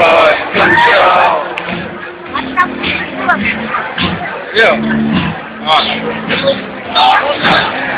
Khỏi control. Yeah. Alright. In